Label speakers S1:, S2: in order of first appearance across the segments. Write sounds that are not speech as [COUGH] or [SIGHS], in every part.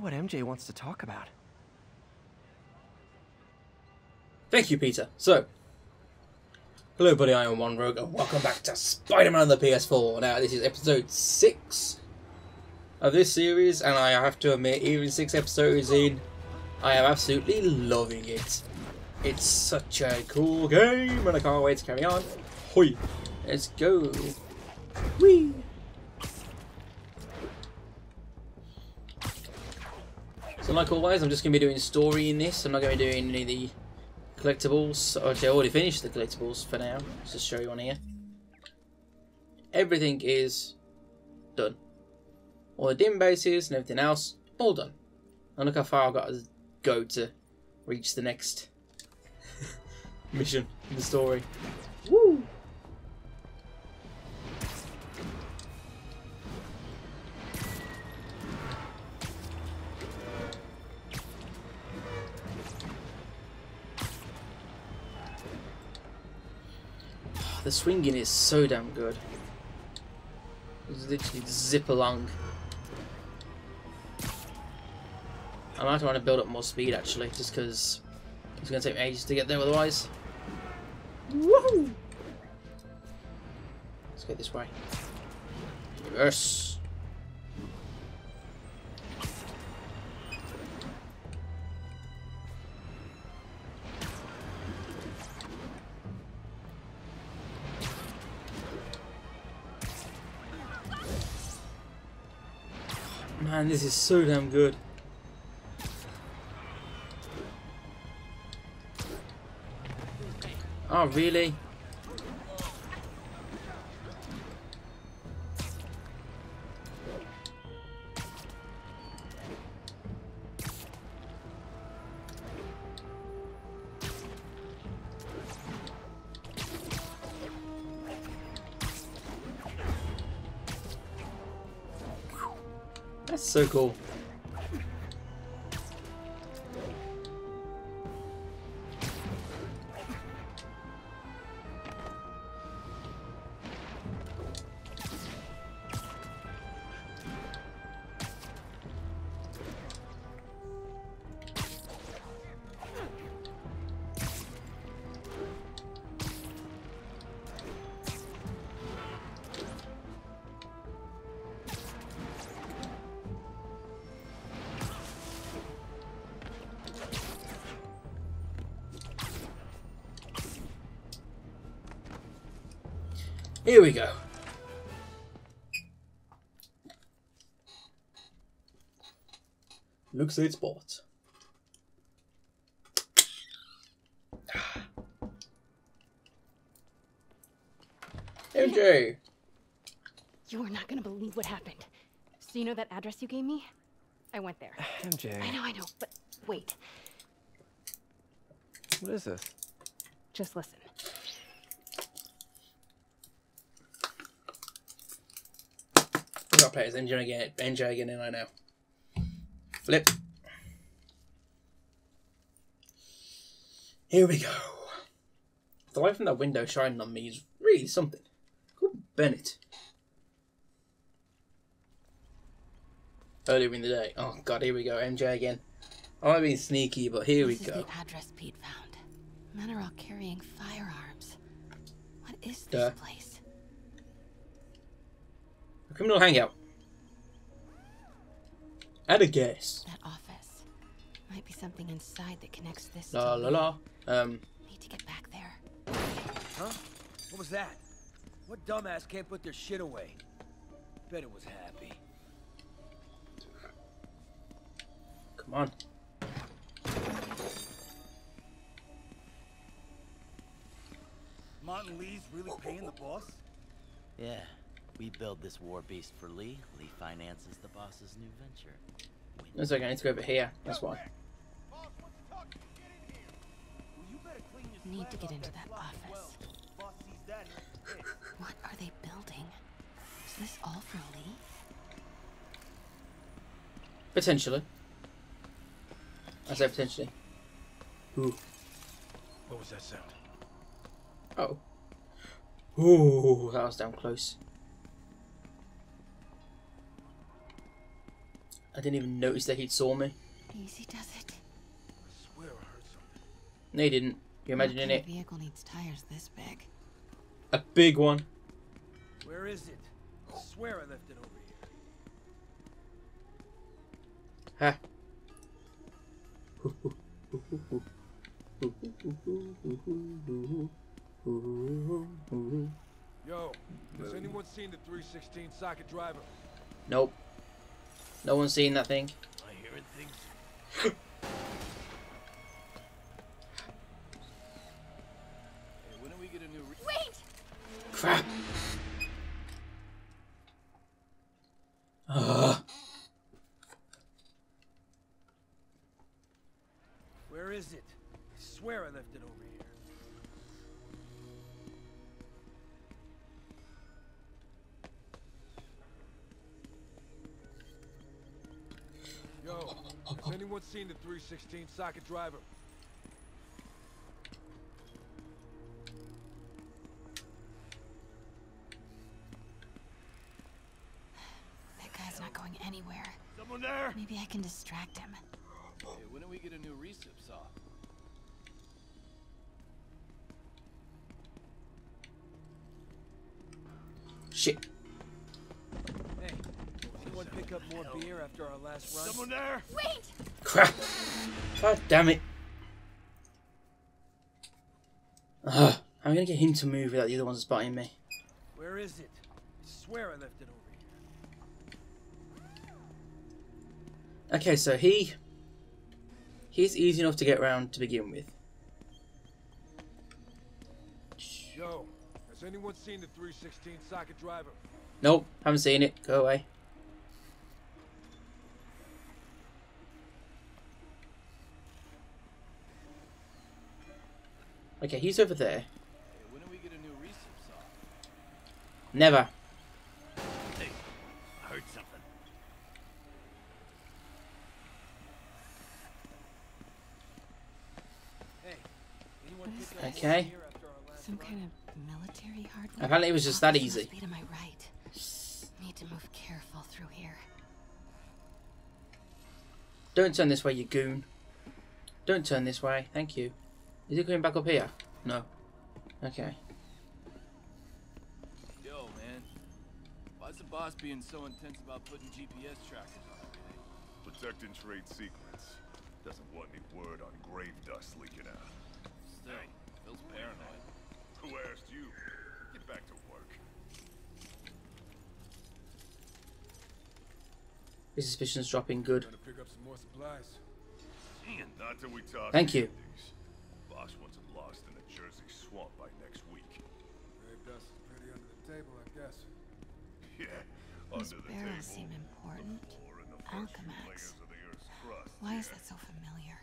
S1: what MJ wants to talk about.
S2: Thank you, Peter. So, hello, buddy. I am One Rogue, and welcome back to Spider-Man on the PS4. Now, this is episode six of this series, and I have to admit, even six episodes in, I am absolutely loving it. It's such a cool game, and I can't wait to carry on. Hoi! Let's go. Whee! So like always, I'm just going to be doing story in this. I'm not going to be doing any of the collectibles. Actually, I already finished the collectibles for now. Let's just show you on here. Everything is done. All the demon bases and everything else, all done. And look how far I've got to go to reach the next [LAUGHS] mission in the story. Woo! The swinging is so damn good. It's literally zip along. I might want to build up more speed actually, just because it's going to take me ages to get there otherwise. Woohoo! Let's go this way. Reverse. Man, this is so damn good. Oh, really? So cool. Here we go. Looks it's bought. MJ!
S3: You are not gonna believe what happened. So you know that address you gave me? I went there. [SIGHS]
S1: MJ,
S3: I know, I know, but wait.
S1: what is this?
S3: Just listen.
S2: I gotta play as MJ again, MJ again, and I know. Flip. Here we go. The light from that window shining on me is really something. Called Bennett. Earlier in the day. Oh god, here we go. MJ again. I might be sneaky, but here we
S3: this is
S2: go.
S3: the address Pete found. Men are all carrying firearms. What is this
S2: Duh.
S3: place?
S2: A criminal hangout. Add a guess.
S3: That office. Might be something inside that connects this.
S2: La
S3: to
S2: la
S3: me.
S2: la. Um,
S3: Need to get back there.
S4: Huh? What was that? What dumbass can't put their shit away? Bet it was happy.
S2: come on.
S4: Martin Lee's really paying the boss?
S5: Yeah, we build this war beast for Lee. Lee finances the boss's new venture.
S2: One second, I need to go over here. That's why.
S3: Need to get into that office. [LAUGHS] What are they building? Is this all for Lee?
S2: Potentially. I say potentially. Ooh.
S4: What was that sound?
S2: Oh. Ooh, that was down close. I didn't even notice that he'd saw me.
S6: Easy does it.
S4: I swear I heard something.
S2: No, he didn't. You're
S6: What
S2: imagining
S6: kind
S2: it.
S6: of vehicle needs tires this big?
S2: A big one.
S4: Where is it? I swear I left it over here.
S2: Ha.
S4: Yo, has anyone seen the 316 socket driver?
S2: Nope. No one's seen that thing.
S7: I hearing things. [GASPS] hey, when do we get a new?
S6: Wait!
S2: Crap.
S4: Seen the 316 socket driver?
S6: That guy's not going anywhere.
S7: Someone there.
S6: Maybe I can distract him.
S7: Hey, when do we get a new recip saw?
S2: Shit.
S4: Hey, anyone pick up more beer after our last run?
S7: Someone there.
S6: Wait!
S2: Crap. God damn it. Ugh. I'm gonna get him to move without the other ones spotting me.
S4: Where is it? I swear I left it over here.
S2: Okay, so he... He's easy enough to get around to begin with.
S4: Yo, has anyone seen the 316 socket driver?
S2: Nope, haven't seen it. Go away. Okay, he's over there.
S7: Hey, when do we get a new recip?
S2: Never.
S7: Hey, I heard something.
S4: Hey, anyone pick up more
S2: Okay.
S4: beer after our last
S6: Some
S4: run?
S6: kind of military hardware?
S2: Apparently it was just that easy.
S6: Be to my right. Need to move careful through here.
S2: Don't turn this way, you goon. Don't turn this way. Thank you. Is he coming back up here? No. Okay.
S7: Yo, man. Why's the boss being so intense about putting GPS trackers on everything?
S8: Protecting trade secrets. Doesn't want any word on grave dust leaking out.
S7: Still, feels paranoid.
S8: Who asked you? Get back to work.
S2: His suspicion's dropping good.
S4: Gonna pick
S6: These
S8: under the
S6: barrels
S8: table.
S6: seem important.
S8: Or in the first few
S6: Alchemax.
S8: layers of the Earth's crust.
S6: Why is that so familiar?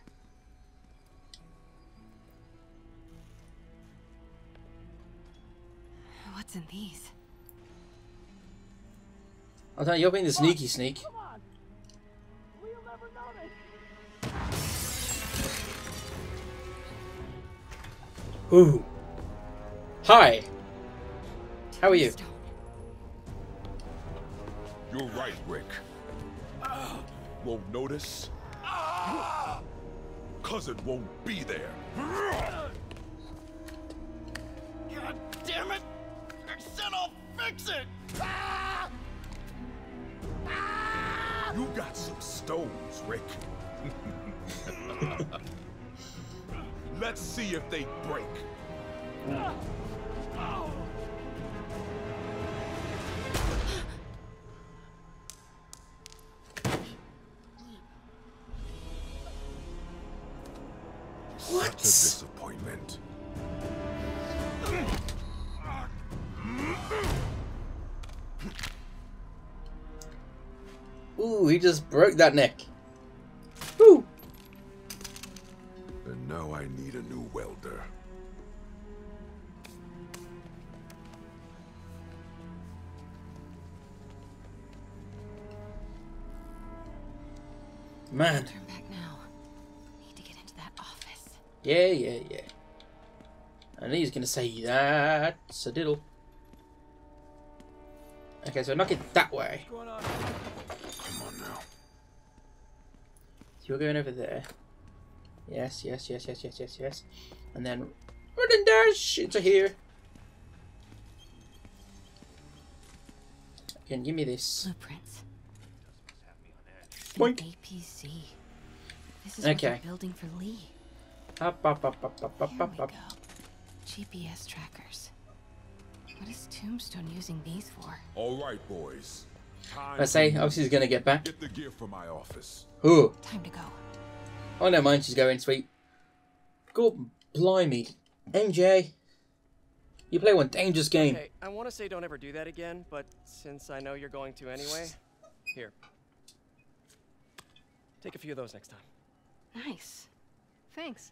S6: What's in these?
S2: I thought you're being the sneaky sneak. Ooh. Hi. How are you?
S9: You're right, Rick. Won't notice? Cause it won't be there.
S7: God damn it! I said I'll fix it!
S9: You got some stones, Rick. [LAUGHS] Let's see if they break. Oh. Such a disappointment.
S2: Ooh, he just broke that neck. Ooh.
S9: And now I need a new welder.
S2: Man. Yeah, yeah, yeah. I knew he was going to say that. So diddle. Okay, so knock it that way.
S4: What's going on?
S9: Come on now.
S2: You're going over there. Yes, yes, yes, yes, yes, yes, yes. And then run and dash into here. And give me this.
S6: Blueprints.
S2: Boink.
S6: An APC. This is
S2: Okay.
S6: what they're building for Lee.
S2: Up, up, up, up, up, up,
S6: Here
S2: up,
S6: we
S2: up.
S6: go. GPS trackers. What is Tombstone using these for?
S9: All right, boys. Time
S2: I say, obviously he's gonna get back.
S9: get the gear from my office.
S2: Ooh.
S6: Time to go.
S2: Oh, never mind, she's going, sweet. God blimey. MJ. You play one dangerous game.
S1: Okay, I want to say don't ever do that again, but since I know you're going to anyway, here. Take a few of those next time.
S6: Nice. Thanks.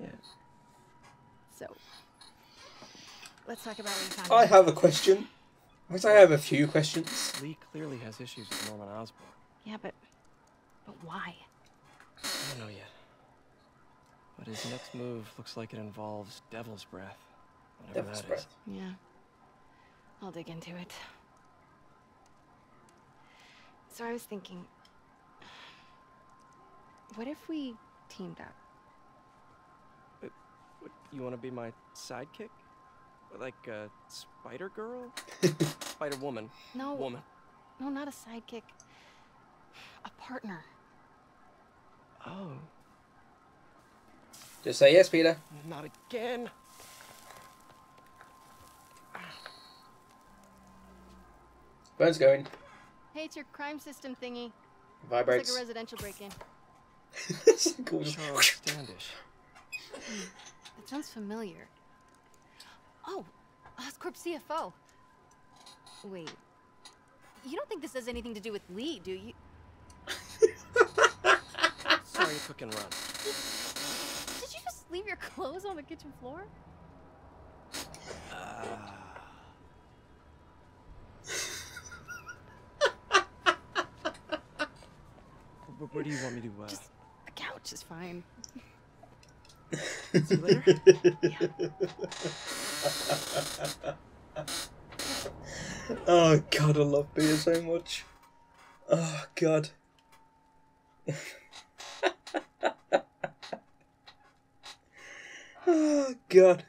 S1: Yeah.
S6: So, let's talk about what.
S2: I have a question. I guess I have a few questions.
S1: Lee clearly has issues with Norman Osborn.
S6: Yeah, but but why?
S1: I don't know yet. But his next move looks like it involves Devil's Breath. Whatever
S2: Devil's
S1: that
S2: breath.
S1: is.
S6: Yeah, I'll dig into it. So I was thinking, [SIGHS] what if we teamed up?
S1: What, you want to be my sidekick? Like a Spider Girl? [LAUGHS] Spider Woman.
S6: No,
S1: Woman.
S6: no, not a sidekick. A partner.
S1: Oh,
S2: Just say yes, Peter.
S1: not again.
S2: Phone's going.
S6: Hey, it's your crime system thingy. It's
S2: Vibrates.
S6: like a residential break-in.
S1: Charles [LAUGHS] Standish.
S6: That sounds familiar. Oh, Oscorp CFO. Wait. You don't think this has anything to do with Lee, do you? [LAUGHS]
S1: Sorry, cook and run.
S6: Did you just leave your clothes on the kitchen floor? [LAUGHS]
S1: Where, where do you want me to, uh...
S6: Just couch is fine.
S1: See you later?
S2: oh god, I love beer so much. Oh god. oh god.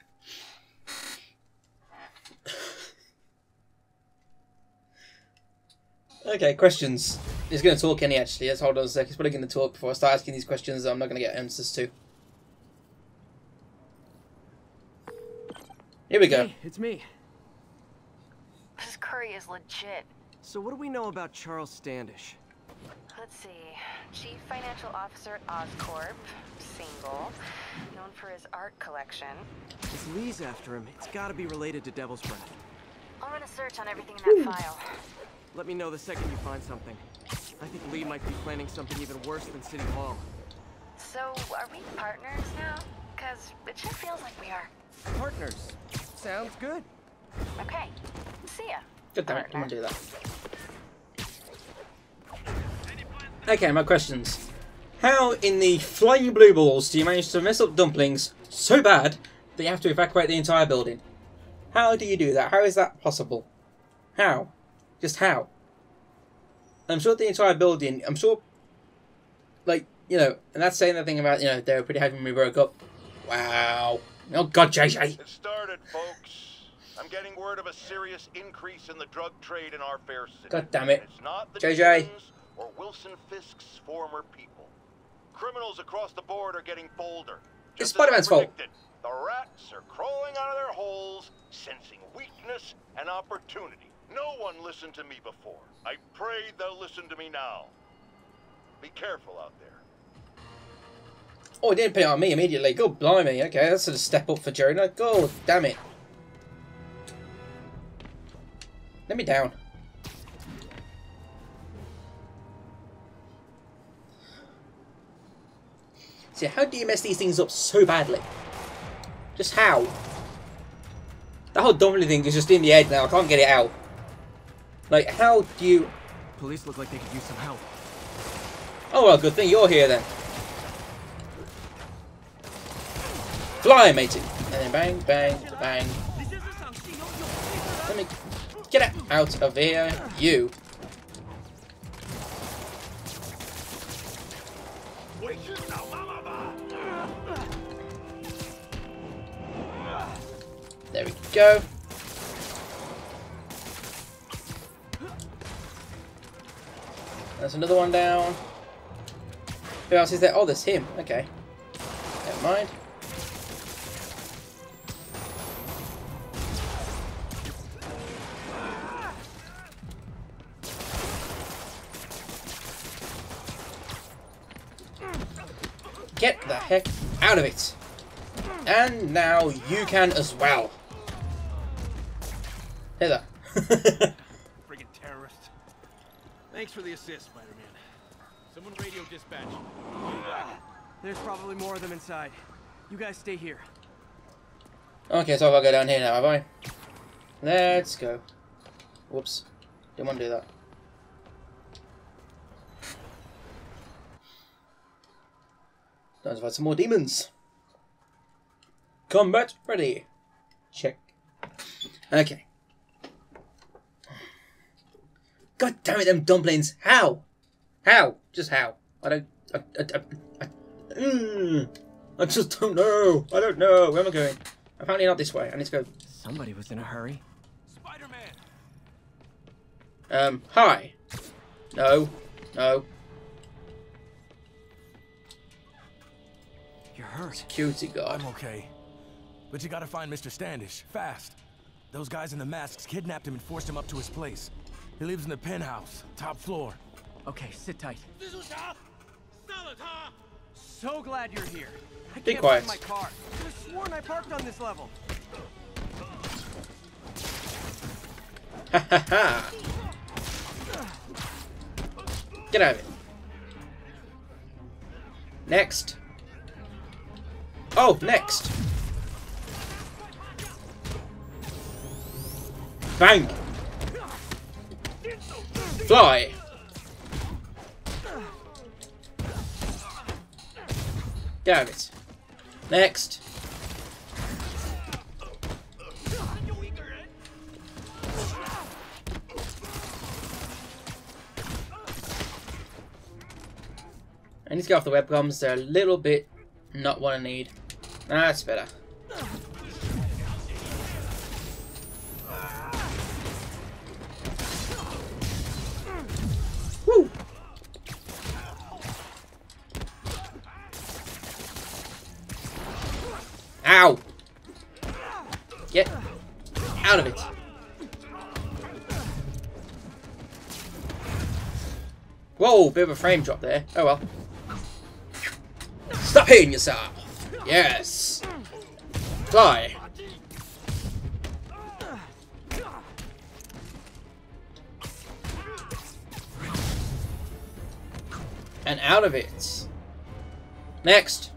S2: Okay, questions. He's going to talk any actually. Let's hold on a sec. He's probably going to talk before I start asking these questions that I'm not going to get answers to. Here we go.
S1: Hey, it's me.
S3: This curry is legit.
S1: So what do we know about Charles Standish?
S3: Let's see. Chief Financial Officer at Oscorp, single, known for his art collection.
S1: If Lee's after him, it's gotta be related to Devil's Breath.
S3: I'll run a search on everything in that file.
S1: Let me know the second you find something. I think Lee might be planning something even worse than City Hall.
S3: So, are we partners now? Because it sure feels like we are.
S1: Partners. Sounds good.
S3: Okay. See ya.
S2: God damn it, come on,
S3: partner.
S2: do that. Okay, my questions. How in the flying blue balls do you manage to mess up dumplings so bad that you have to evacuate the entire building? How do you do that? How is that possible? How? Just how? I'm sure the entire building, I'm sure, like, you know, and that's saying the thing about, you know, they were pretty happy when we broke up. Wow. Oh god, JJ.
S10: It started, folks. I'm getting word of a serious increase in the drug trade in our fair city.
S2: God damn it.
S10: It's not the
S2: JJ.
S10: Or Wilson Fisk's former people. Criminals across the board are getting bolder.
S2: It's
S10: Just as I
S2: Spider-Man's fault.
S10: The rats are crawling out of their holes, sensing weakness and opportunity. No one listened to me before. I pray they'll listen to me now. Be careful out there.
S2: Oh, it didn't put it on me immediately. God blimey. Okay, that's a step up for Jonah. God damn it. Let me down. See, how do you mess these things up so badly? Just how? That whole dumpling thing is just in the head now. I can't get it out. Like, how do you...
S1: Police look like they could use some help.
S2: Oh, well, good thing you're here then. Fly, matey. And then bang, bang, bang. Let me get out of here, you. There we go. There's another one down. Who else is there? Oh, there's him. Okay. Never mind. Get the heck out of it. And now you can as well.
S4: Terrorist. [LAUGHS] [LAUGHS] Thanks for the assist, Spider-Man. Someone radio dispatch.
S1: There's probably more of them inside. You guys stay here.
S2: okay, so I'll go down here now, have I? Let's go. Whoops. Didn't want to do that. Time to fight some more demons. Combat ready. Check. Okay. God damn it, them dumplings. How? How? Just how? I don't. I, I, I, I, mm, I just don't know. I don't know. Where am I going? Apparently not this way. I need to go.
S1: Somebody was in a hurry.
S4: Spider-Man!
S2: Um, hi. No. No.
S1: You're hurt.
S2: Security guard.
S11: I'm okay. But you gotta find Mr. Standish, fast. Those guys in the masks kidnapped him and forced him up to his place. He lives in the penthouse, top floor.
S1: Okay, sit tight. So glad you're here. I
S2: Be
S1: can't
S2: quiet.
S1: find my car. I have sworn I parked on this level.
S2: Ha ha ha. Get out of it. Next. Oh, next. Bang. Fly. Of it. Next. I need to get off the webcams. They're a little bit not what I need. That's better. Bit of a frame drop there. Oh well. Stop hitting yourself! Yes! Fly! And out of it. Next.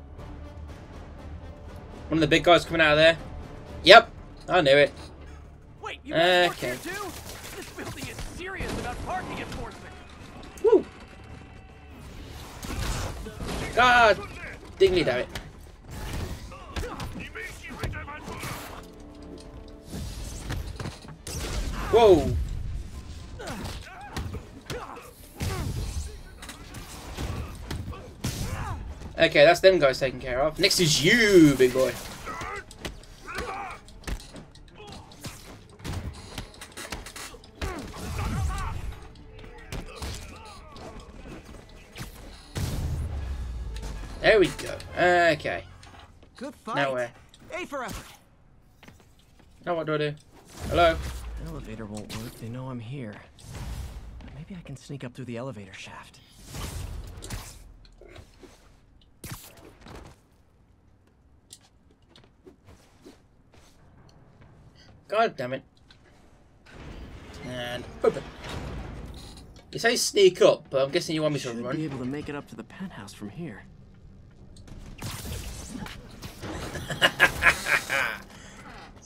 S2: One of the big guys coming out of there. Yep, I knew it.
S1: Wait, you
S2: Okay.
S1: here too? This building is serious about parking enforcement.
S2: Ah, God! Diggly damn it. Eh. Whoa! Okay, that's them guys taken care of. Next is you, big boy. Okay.
S1: Good fight.
S2: Now where?
S1: A for effort.
S2: Now what do I do? Hello?
S1: Elevator won't work. They know I'm here. Maybe I can sneak up through the elevator shaft.
S2: God damn it. And open. You say sneak up, but I'm guessing you want me to
S1: Should
S2: run.
S1: be able to make it up to the penthouse from here.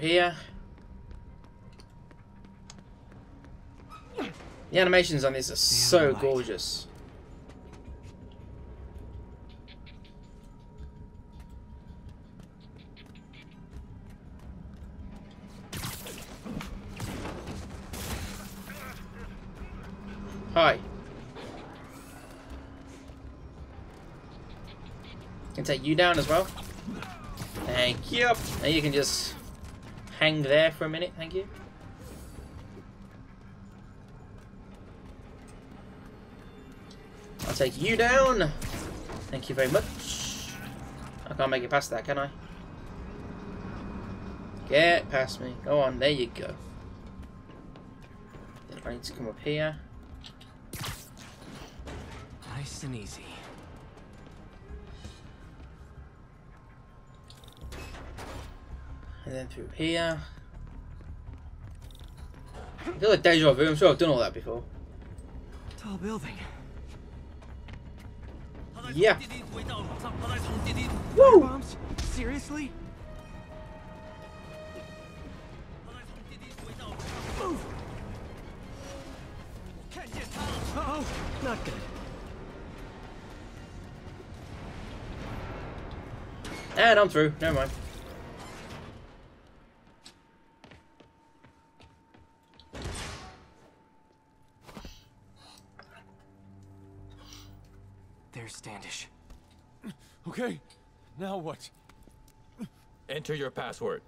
S2: here. The animations on this are so gorgeous. Hi. Can take you down as well. Thank you. Now you can just hang there for a minute, thank you. I'll take you down. Thank you very much. I can't make it past that, can I? Get past me. Go on, there you go. I need to come up here.
S1: Nice and easy.
S2: and then through here. I feel like deja vu, I'm sure I've done all that before.
S1: Tall building.
S2: Yeah. Woo!
S1: Bombs? Seriously? Oh. not good.
S2: And I'm through, never mind.
S11: Now what? Enter your password.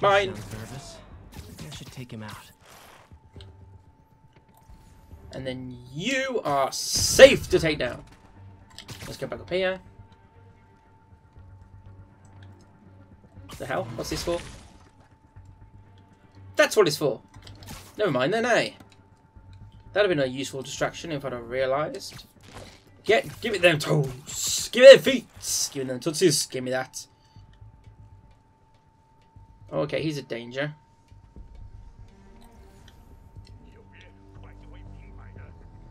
S2: Mine.
S1: Nervous. I should take him out.
S2: And then you are safe to take down. Let's go back up here. The hell? What's this for? That's what it's for! Never mind then, eh? That'd have been a useful distraction if I'd have realised. Get, give it them toes! Give it their feet! Give them tootsies! Give me that. Okay, he's a danger.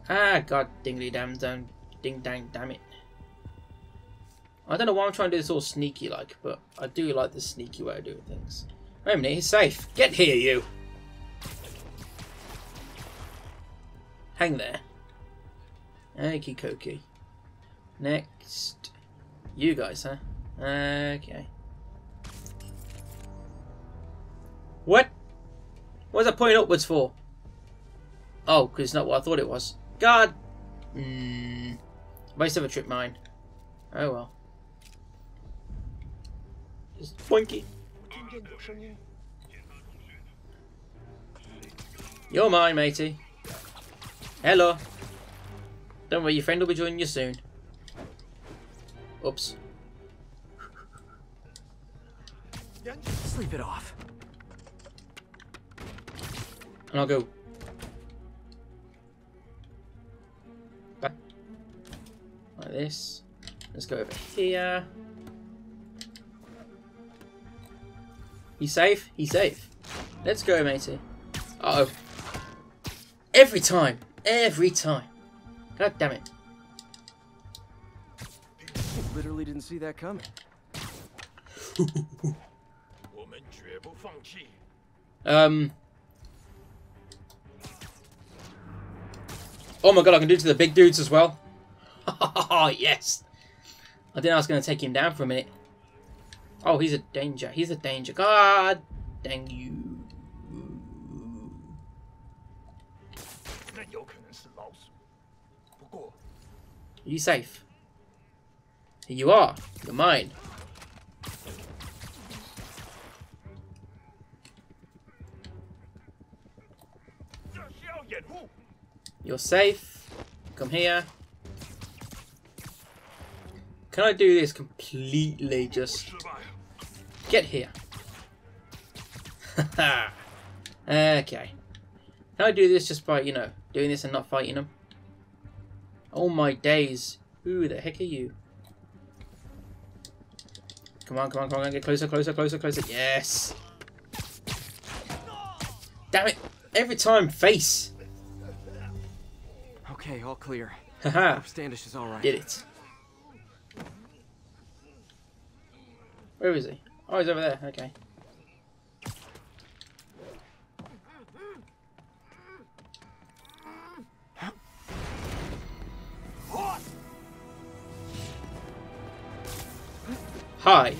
S2: Ah, god dingly damn damn ding dang damn it. I don't know why I'm trying to do this all sneaky like, but I do like the sneaky way of doing things. Minute, he's safe. Get here, you! Hang there. Okie dokie. Next. You guys, huh? Okay. What? What's that pointing upwards for? Oh, because it's not what I thought it was. God! Mm. Waste of a trip mine. Oh well. Just poinky. You're mine, matey. Hello. Don't worry, your friend will be joining you soon. Oops.
S1: Sleep it off.
S2: And I'll go. Back. Like this. Let's go over here. You safe? He's safe. Let's go, matey. Uh-oh. Every time. Every time. God damn it.
S1: Literally didn't see that coming.
S2: um. Oh my god, I can do it to the big dudes as well. [LAUGHS] yes. I think I was going to take him down for a minute. Oh, he's a danger. He's a danger. God dang you. Are you safe? Here you are. You're mine. You're safe. Come here. Can I do this completely just Get here. [LAUGHS] okay. Can I do this just by, you know, doing this and not fighting them? Oh my days. Who the heck are you? Come on, come on, come on, get closer, closer, closer, closer. Yes! Damn it! Every time, face!
S1: Okay, all clear.
S2: Haha,
S1: Hope Standish is all right.
S2: did it. Where is he? Oh, he's over there, okay. Hi.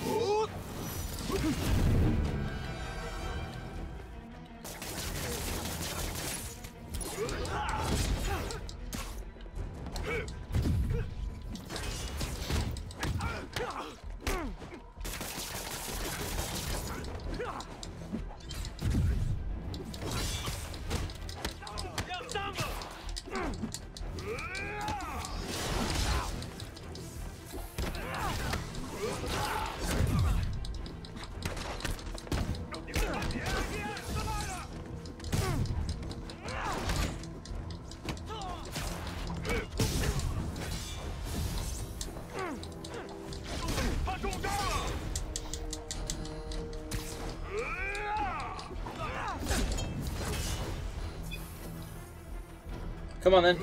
S2: Come on then.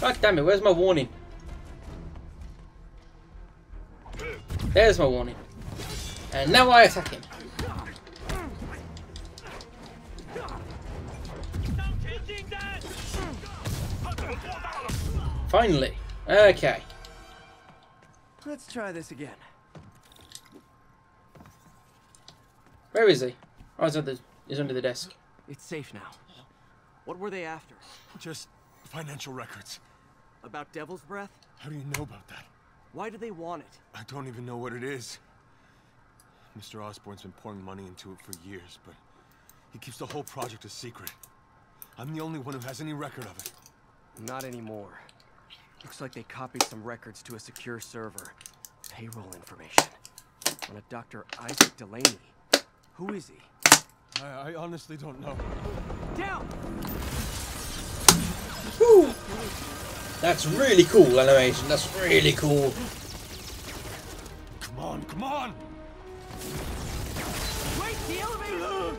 S2: God damn it, where's my warning? There's my warning. And now I attack him. Finally. Okay.
S1: Let's try this again.
S2: Where is he? Oh, he's under, he's under the desk.
S1: It's safe now. What were they after?
S11: Just financial records.
S1: About Devil's Breath?
S11: How do you know about that?
S1: Why do they want it?
S11: I don't even know what it is. Mr. Osborn's been pouring money into it for years, but he keeps the whole project a secret. I'm the only one who has any record of it.
S1: Not anymore. Looks like they copied some records to a secure server. Payroll information. On a Dr. Isaac Delaney. Who is he?
S11: I, I honestly don't know.
S1: Down!
S2: Woo! That's really cool animation. That's really cool.
S11: Come on, come on!
S1: Wait, the elevator!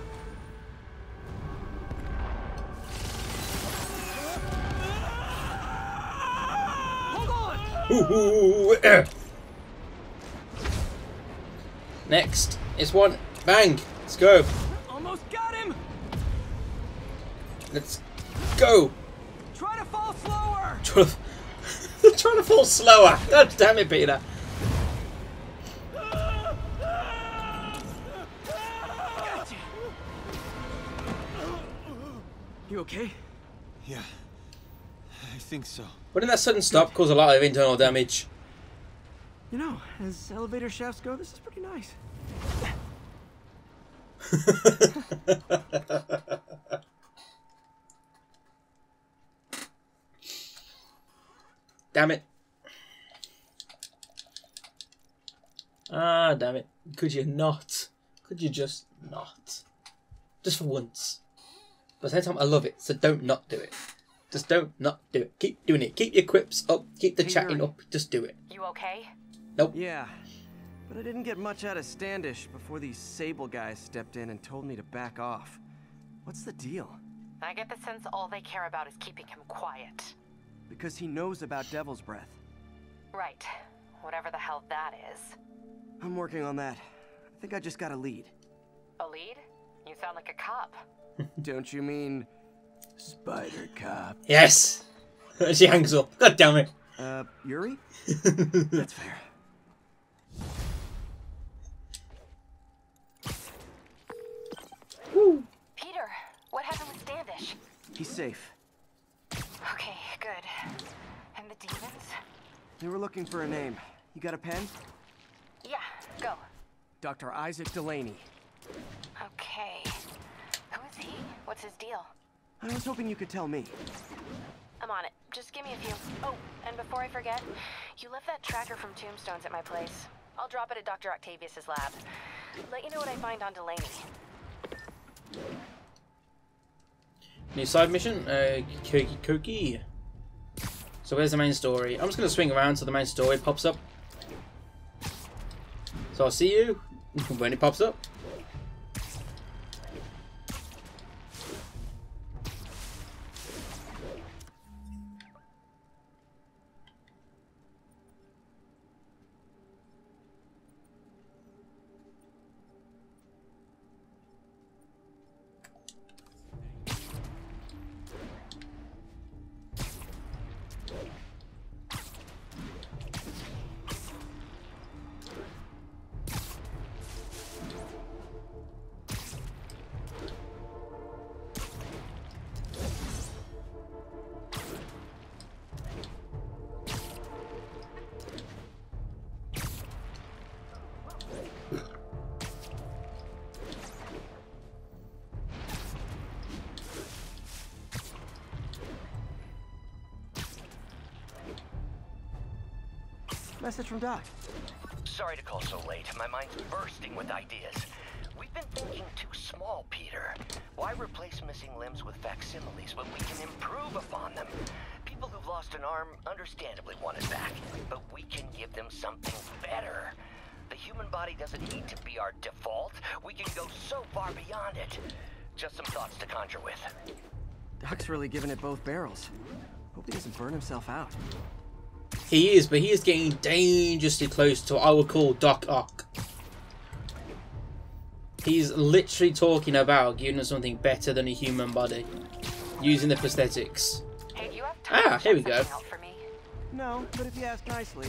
S1: Hold on!
S2: Ooh, ooh, ooh. Next is one. Bang! Let's go. Let's go.
S1: Try to fall slower! [LAUGHS]
S2: Trying to, [LAUGHS] trying to fall slower. God damn it, Peter.
S1: You okay?
S11: Yeah, I think so.
S2: Wouldn't that sudden stop cause a lot of internal damage?
S1: You know, as elevator shafts go, this is pretty nice. [LAUGHS]
S2: damn it. Ah, damn it. Could you not? Could you just not? Just for once. But at the same time, I love it, so don't not do it. Just don't not do it. Keep doing it. Keep your quips up. Keep the
S1: Hey,
S2: chatting
S1: Yuri.
S2: up. Just do it.
S3: You okay? Nope.
S1: Yeah, but I didn't get much out of Standish before these Sable guys stepped in and told me to back off. What's the deal?
S3: I get the sense all they care about is keeping him quiet.
S1: Because he knows about Devil's Breath.
S3: Right. Whatever the hell that is.
S1: I'm working on that. I think I just got a lead.
S3: A lead? You sound like a cop. [LAUGHS]
S1: Don't you mean Spider Cop?
S2: Yes! [LAUGHS] she hangs up. God damn it.
S1: Uh, Yuri? [LAUGHS] That's fair.
S3: Peter, what happened with Standish?
S1: He's safe.
S3: Okay, good. And the demons?
S1: They were looking for a name. You got a pen?
S3: Yeah, go.
S1: Dr. Isaac Delaney.
S3: Okay. Who is he? What's his deal?
S1: I was hoping you could tell me.
S3: I'm on it. Just give me a few. Oh, and before I forget, you left that tracker from Tombstones at my place. I'll drop it at Dr. Octavius's lab. Let you know what I find on Delaney.
S2: New side mission, uh, Koki Koki. So where's the main story? I'm just gonna swing around so the main story pops up. So I'll see you [LAUGHS] when it pops up.
S1: Message from Doc.
S12: Sorry to call so late. My mind's bursting with ideas. We've been thinking too small, Peter. Why replace missing limbs with facsimiles when we can improve upon them? People who've lost an arm understandably want it back, but we can give them something better. The human body doesn't need to be our default. We can go so far beyond it. Just some thoughts to conjure with.
S1: Doc's really giving it both barrels. Hope he doesn't burn himself out.
S2: He is, but he is getting dangerously close to what I would call Doc Ock. He's literally talking about giving us something better than a human body. Using the prosthetics.
S3: Hey, you have
S2: Ah, here we go.
S3: for me?
S1: No, but if you ask nicely.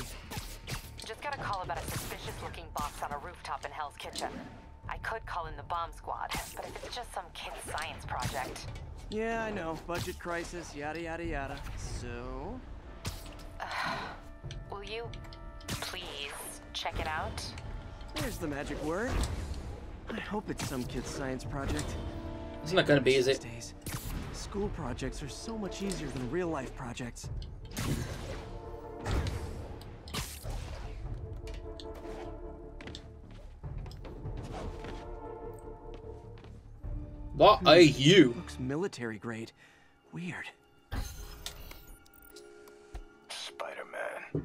S3: Just got a call about a suspicious-looking box on a rooftop in Hell's Kitchen. I could call in the bomb squad, but if it's just some kid's science project,
S1: Yeah, I know. Budget crisis, yada yada yada. So,
S3: will you please check it out?
S1: there's the magic word. I hope it's some kid's science project.
S2: It's not gonna be, is
S1: These
S2: it?
S1: days, school projects are so much easier than real life projects.
S2: What are hmm. you?
S1: Looks military grade. Weird.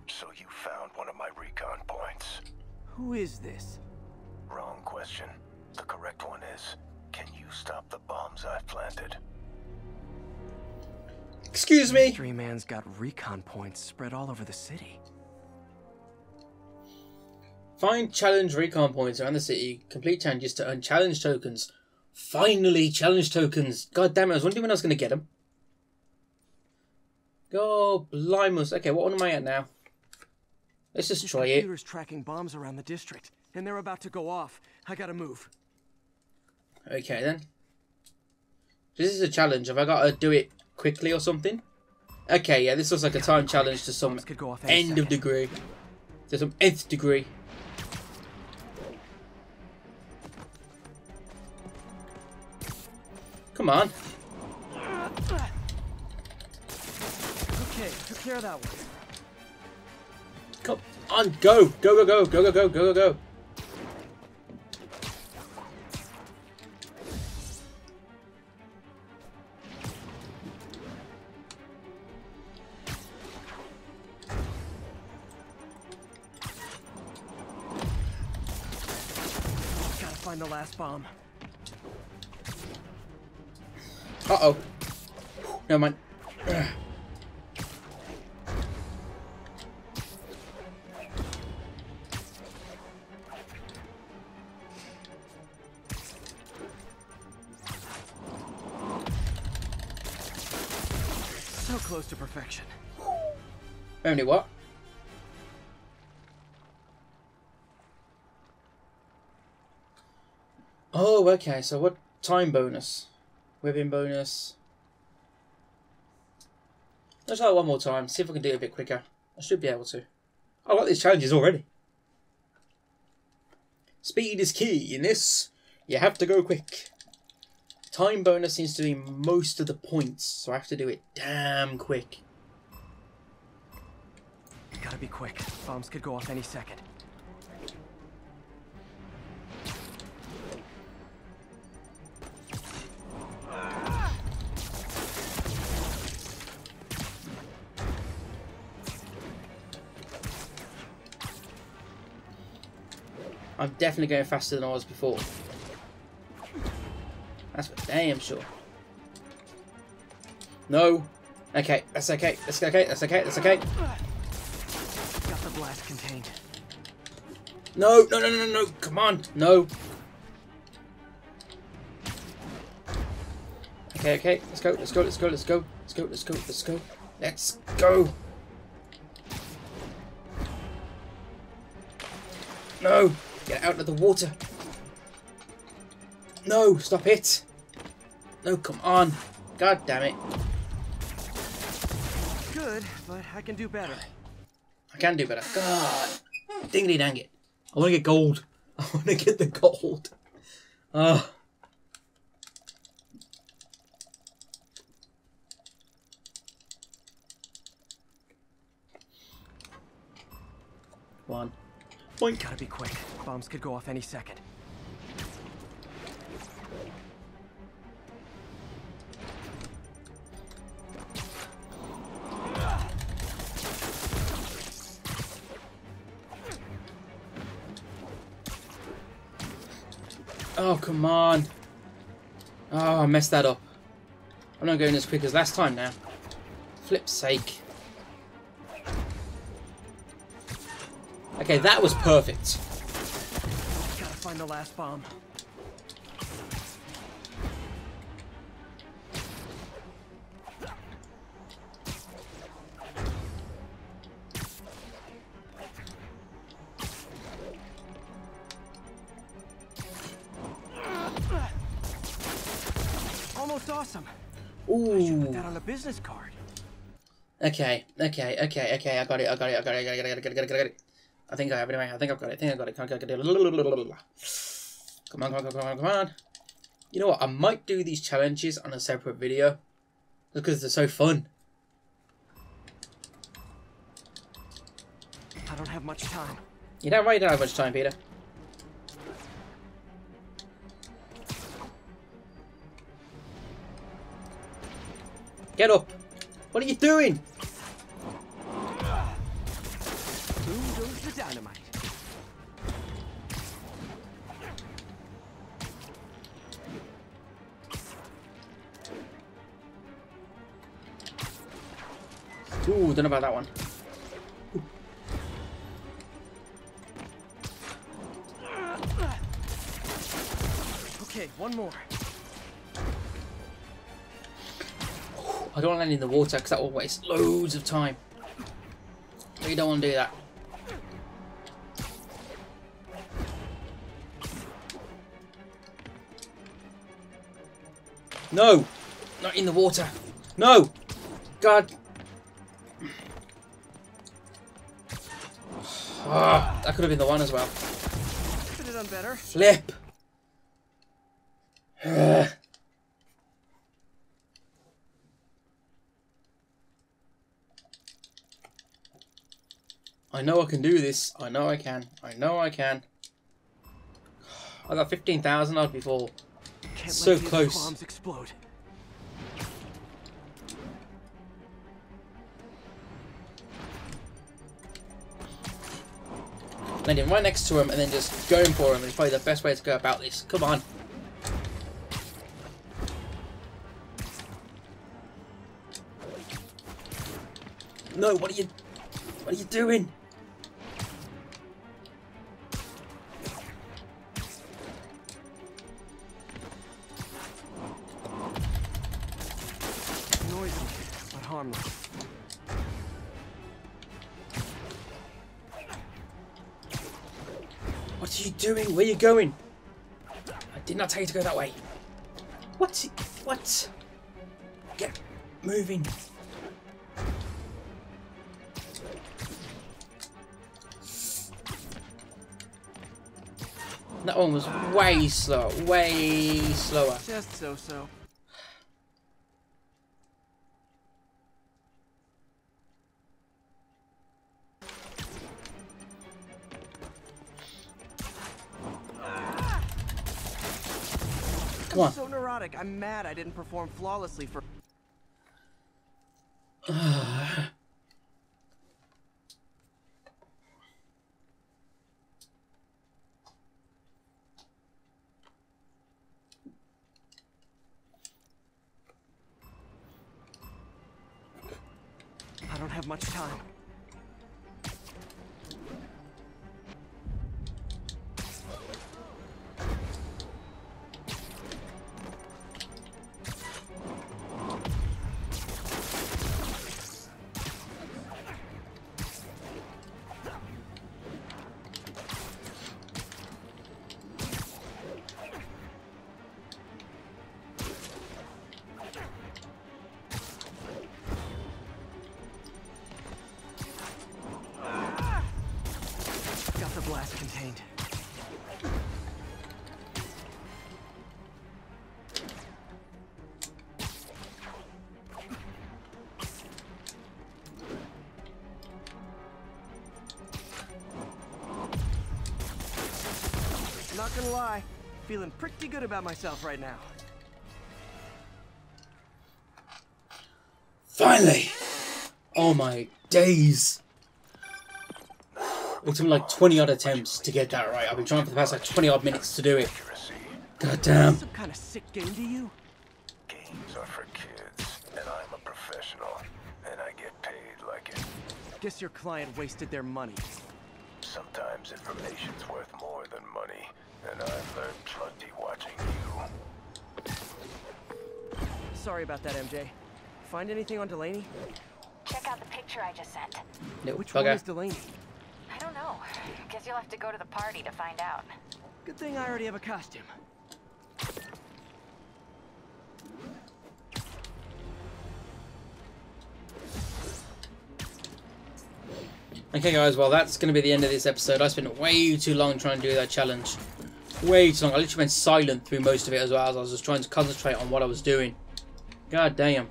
S10: So you found one of my recon points.
S1: Who is this?
S10: Wrong question. The correct one is, can you stop the bombs I've planted?
S2: Excuse me?
S1: Mystery Man's got recon points spread all over the city.
S2: Find challenge recon points around the city. Complete challenges to earn challenge tokens. Finally, challenge tokens. God damn it, I was wondering when I was going to get them. Oh, blimus. Okay, what one am I at now? Let's just try it.
S1: computer's tracking bombs around the district, and they're about to go off. I gotta move.
S2: Okay, then. This is a challenge. Have I got to do it quickly or something? Okay, yeah, this looks like a time challenge to some
S1: Bombs could go off any
S2: end of degree. To some nth degree. Come on.
S1: Okay, took care of that one.
S2: Come on, go! Go, go, go, go, go, go, go, go, go.
S1: Gotta find the last bomb.
S2: Uh-oh. Never mind. Only what? Oh, okay. So what time bonus? Whipping bonus. Let's try it one more time. See if I can do it a bit quicker. I should be able to. I like these challenges already. Speed is key in this. You have to go quick. Time bonus seems to be most of the points, so I have to do it damn quick.
S1: Gotta be quick. Bombs could go off any second.
S2: I'm definitely going faster than I was before. That's for damn sure. No. Okay, that's okay. That's okay. That's okay. That's okay.
S1: Blast contained.
S2: No, no, no, no, no, no. Come on. No. Okay, okay. Let's go. Let's go. Let's go. Let's go. Let's go. Let's go. Let's go. Let's go. No. Get out of the water. No, stop it. No, come on. God damn it.
S1: Good, but I can do better.
S2: I can do better. God. Dingly dang it. I want to get gold. [LAUGHS] I want to get the gold. Ah. One.
S1: Point. Gotta be quick. Bombs could go off any second.
S2: Come on. Oh, I messed that up. I'm not going as quick as last time now. Flip's sake. Okay, that was perfect.
S1: Gotta find the last bomb. a business card.
S2: Okay, okay, okay, okay. I got it. I got it. I got it. I got it. I got it. I got it. I got it. I think I have it. Anyway. I think I've got it. I think I got it. Come on, come on, come on, come on, come on. You know what? I might do these challenges on a separate video because they're so fun.
S1: I don't have much time.
S2: You're not Why you don't have much time, Peter? Get up! What are you doing?
S1: Boom goes the dynamite.
S2: Ooh, don't know about that one.
S1: Okay, one more.
S2: I don't want to land in the water because that will waste loads of time. We don't want to do that. No! Not in the water. No! God. Ah, that could have been the one as well.
S1: Could have done better.
S2: Flip. I know I can do this. I know I can. I know I can. I got 15,000 odd before.
S1: Can't
S2: So close.
S1: bombs explode.
S2: Landing right next to him and then just going for him is probably the best way to go about this. Come on. No, what are you... What are you doing? What are you doing? Where are you going? I did not tell you to go that way. What? What? Get moving. That one was way slow, way slower.
S1: Just so-so.
S2: Come on.
S1: So neurotic. I'm mad I didn't perform flawlessly for. Feeling pretty good about myself right now.
S2: Finally! Oh my days! It took me like 20 odd attempts to get that right. I've been trying for the past like 20 odd minutes to do it. God damn.
S1: Some kind of sick game to you?
S13: Games are for kids, and I'm a professional, and I get paid like it.
S1: Guess your client wasted their money.
S13: Sometimes information's worth more than money, and I've learned plenty watching you.
S1: Sorry about that, MJ. Find anything on Delaney?
S3: Check out the picture I just sent.
S2: Little
S1: Which one is Delaney?
S3: I don't know. Guess you'll have to go to the party to find out.
S1: Good thing I already have a costume.
S2: Okay guys, well that's going to be the end of this episode. I spent way too long trying to do that challenge. Way too long. I literally went silent through most of it as well as I was just trying to concentrate on what I was doing. God damn.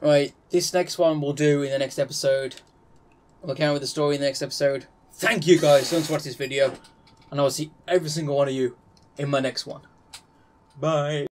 S2: Right, this next one we'll do in the next episode. We'll on with the story in the next episode. Thank you guys so much for watching this video. And I will see every single one of you in my next one. Bye.